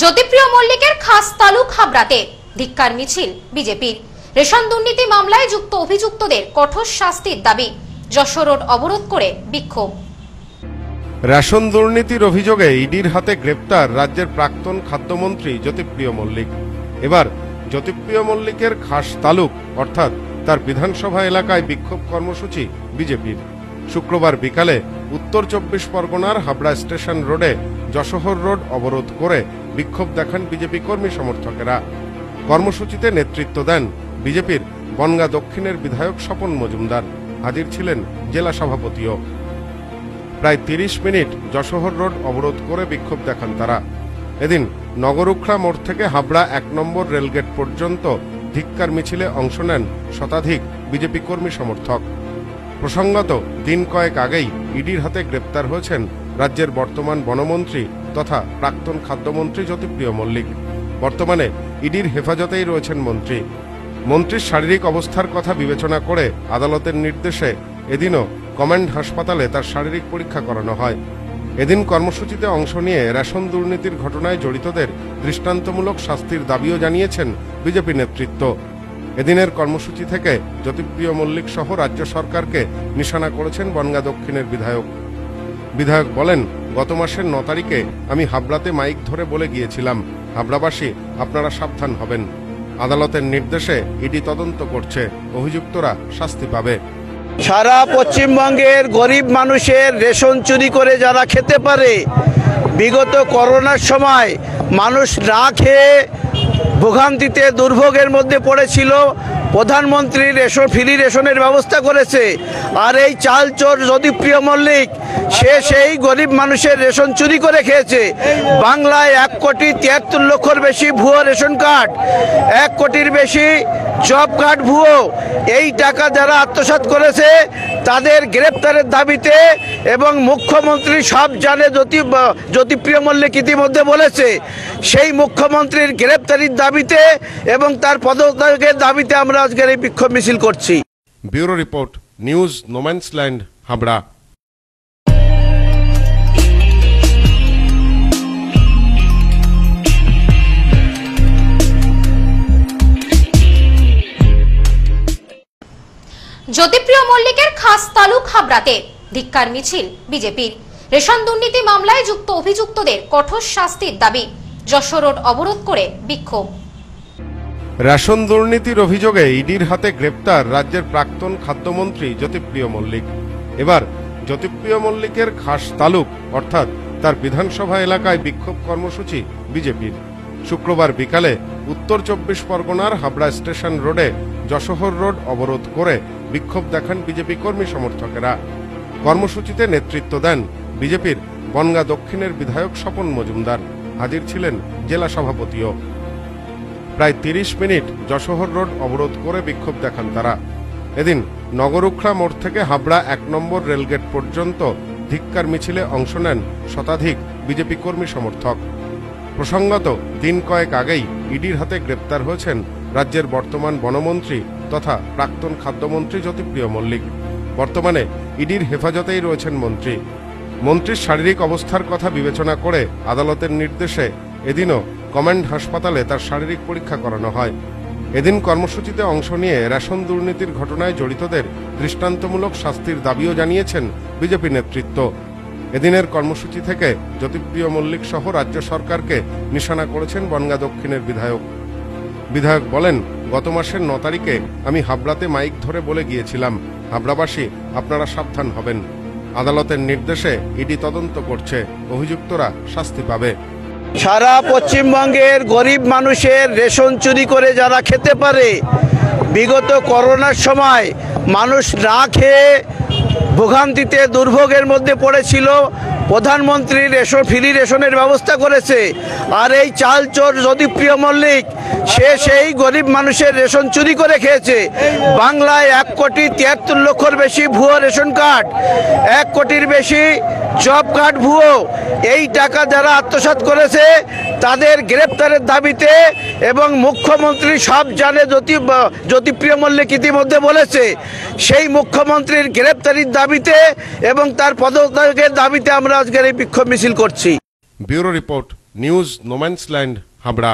জ্যোতিপ্রিয় মল্লিকের খাস তালুক হাবড়াতে ধিক্কার মিছিল বিজেপির রেশন দুর্নীতি মামলায় যুক্ত অভিযুক্তদের কঠোর শাস্তির দাবি, যশোর রোড অবরোধ করে বিক্ষোভ। রেশন দুর্নীতির অভিযোগে ইডির হাতে গ্রেপ্তার রাজ্যের প্রাক্তন খাদ্যমন্ত্রী জ্যোতিপ্রিয় মল্লিক। এবার জ্যোতিপ্রিয় মল্লিকের খাস তালুক, অর্থাৎ তার বিধানসভা এলাকায় বিক্ষোভ কর্মসূচি বিজেপির। শুক্রবার বিকালে উত্তর চব্বিশ পরগনার হাবড়া স্টেশন রোডে যশোহর রোড অবরোধ করে বিক্ষোভ দেখান বিজেপি কর্মী সমর্থকেরা। কর্মসূচিতে নেতৃত্ব দেন বিজেপির বনগা দক্ষিণের বিধায়ক স্বপন মজুমদার। হাজির ছিলেন জেলা সভাপতিও। প্রায় তিরিশ মিনিট যশোহর রোড অবরোধ করে বিক্ষোভ দেখান তারা। এদিন নগরুখড়া মোড় থেকে হাবড়া এক নম্বর রেলগেট পর্যন্ত ধিক্কার মিছিলে অংশ নেন শতাধিক বিজেপি কর্মী সমর্থক। প্রসঙ্গত, দিন কয়েক আগেই ইডির হাতে গ্রেপ্তার হয়েছেন রাজ্যের বর্তমান বনমন্ত্রী তথা প্রাক্তন খাদ্যমন্ত্রী জ্যোতিপ্রিয় মল্লিক। বর্তমানে ইডির হেফাজতেই রয়েছেন মন্ত্রী। মন্ত্রীর শারীরিক অবস্থার কথা বিবেচনা করে আদালতের নির্দেশে এদিনও কমান্ড হাসপাতালে তার শারীরিক পরীক্ষা করানো হয়। এদিন কর্মসূচিতে অংশ নিয়ে রেশন দুর্নীতির ঘটনায় জড়িতদের দৃষ্টান্তমূলক শাস্তির দাবিও জানিয়েছেন বিজেপি নেতৃত্ব। এদিনের কর্মসূচি থেকে জ্যোতিপ্রিয় মল্লিক সহ রাজ্য সরকারকে নিশানা করেছেন বনগা দক্ষিণের বিধায়ক। বিধায়ক বলেন গত মাসের ন তারিখে আমি হাবড়াতে মাইক ধরে বলে গিয়েছিলাম, হাবড়াবাসী, আপনারা সাবধান হবেন। আদালতের নির্দেশে ইডি তদন্ত করছে, অভিযুক্তরা শাস্তি পাবে। সারা পশ্চিমবঙ্গের গরিব মানুষের রেশন চুরি করে যারা খেতে পারে, বিগত করোনার সময় মানুষ না খেয়ে ভোগান্তিতে দুর্ভোগের মধ্যে পড়েছিল প্রধানমন্ত্রী রেশন, ফ্রি রেশনের ব্যবস্থা করেছে। আর এই চাল চোর যদি প্রিয় মল্লিক, সে সেই গরিব মানুষের রেশন চুরি করে খেয়েছে। বাংলায় এক কোটি তিয়াত্তর লক্ষর বেশি ভুয়ো রেশন কার্ড, এক কোটির বেশি জব কার্ড ভুয়ো। এই টাকা যারা আত্মসাৎ করেছে, তাদের গ্রেপ্তারের দাবিতে এবং মুখ্যমন্ত্রী সব জানে জ্যোতি জ্যোতিপ্রিয় মল্লিক ইতিমধ্যে বলেছে সেই মুখ্যমন্ত্রীর গ্রেপ্তারির দাবিতে এবং তার পদত্যাগের দাবিতে আমরা আজকের এই বিক্ষোভ মিছিল করছি। Bureau report news no man's land Habra. Jyotipriya মল্লিকের খাস তালুক হাবড়াতে ধিক্কার মিছিল বিজেপির। রেশন দুর্নীতি মামলায় যুক্ত অভিযুক্তদের কঠোর শাস্তির দাবি। যশোর রোড অবরোধ করে বিক্ষোভ। রেশন দুর্নীতির অভিযোগে ইডির হাতে গ্রেপ্তার রাজ্যের প্রাক্তন খাদ্যমন্ত্রী জ্যোতিপ্রিয় মল্লিক। এবার জ্যোতিপ্রিয় মল্লিকের খাস তালুক, অর্থাৎ তার বিধানসভা এলাকায় বিক্ষোভ কর্মসূচি বিজেপির। শুক্রবার বিকালে উত্তর চব্বিশ পরগনার হাবড়া স্টেশন রোডে যশোহর রোড অবরোধ করে বিক্ষোভ দেখান বিজেপি কর্মী সমর্থকেরা। কর্মসূচিতে নেতৃত্ব দেন বিজেপির বনগা দক্ষিণের বিধায়ক স্বপন মজুমদার। হাজির ছিলেন জেলা সভাপতিও। প্রায় তিরিশ মিনিট যশোহর রোড অবরোধ করে বিক্ষোভ দেখান তারা। এদিন নগরুখড়া মোড় থেকে হাবড়া এক নম্বর রেলগেট পর্যন্ত ধিক্কার মিছিলে অংশ নেন শতাধিক বিজেপি কর্মী সমর্থক। প্রসঙ্গত, দিন কয়েক আগেই ইডির হাতে গ্রেপ্তার হয়েছেন রাজ্যের বর্তমান বনমন্ত্রী তথা প্রাক্তন খাদ্যমন্ত্রী জ্যোতিপ্রিয় মল্লিক। বর্তমানে ইডির হেফাজতেই রয়েছেন মন্ত্রী। মন্ত্রীর শারীরিক অবস্থার কথা বিবেচনা করে আদালতের নির্দেশে এদিনও কমান্ড হাসপাতালে তার শারীরিক পরীক্ষা করানো হয়। এদিন কর্মসূচিতে অংশ নিয়ে রেশন দুর্নীতির ঘটনায় জড়িতদের দৃষ্টান্তমূলক শাস্তির দাবিও জানিয়েছেন বিজেপি নেতৃত্ব। এদিনের কর্মসূচি থেকে জ্যোতিপ্রিয় মল্লিক সহ রাজ্য সরকারকে নিশানা করেছেন বনগা দক্ষিণের বিধায়ক। বিধায়ক বলেন, গত মাসের ন তারিখে আমি হাবড়াতে মাইক ধরে বলে গিয়েছিলাম, হাবড়াবাসী, আপনারা সাবধান হবেন। আদালতের নির্দেশে ইডি তদন্ত করছে, অভিযুক্তরা শাস্তি পাবে। সারা পশ্চিমবঙ্গের গরিব মানুষের রেশন চুরি করে যারা খেতে পারে, বিগত করোনার সময় মানুষ না খেয়ে ভোগান্তিতে দুর্ভোগের মধ্যে পড়েছিল প্রধানমন্ত্রী রেশন, ফ্রি রেশনের ব্যবস্থা করেছে। আর এই চাল চোর যদি প্রিয় মল্লিক, সে সেই গরিব মানুষের রেশন চুরি করে খেয়েছে। বাংলায় এক কোটি তিয়াত্তর লক্ষর বেশি ভুয়ো রেশন কার্ড, এক কোটির বেশি জব কার্ড ভুয়ো। এই টাকা যারা আত্মসাৎ করেছে, তাদের গ্রেপ্তারের দাবিতে এবং মুখ্যমন্ত্রী সব জানে জ্যোতি, জ্যোতিপ্রিয় মল্লিক ইতিমধ্যে বলেছে সেই মুখ্যমন্ত্রীর গ্রেপ্তারির দাবিতে এবং তার পদত্যাগের দাবিতে আমরা আজকের এই বিক্ষোভ মিছিল করছি। Bureau report news no man's land Habra.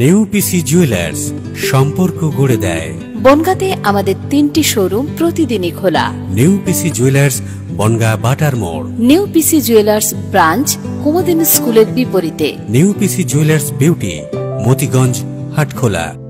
New PC Jewellers সম্পর্ক গড়ে দেয়। বনগাঁতে আমাদের তিনটি শোরুম প্রতিদিনই খোলা। নেউপিসি জুয়েলার্স বনগা বাটার মোড়। নিউ পিসি জুয়েলার্স ব্রাঞ্চ কুমদিন স্কুলের বিপরীতে। New PC jewellers beauty Motiganj Hatkhola.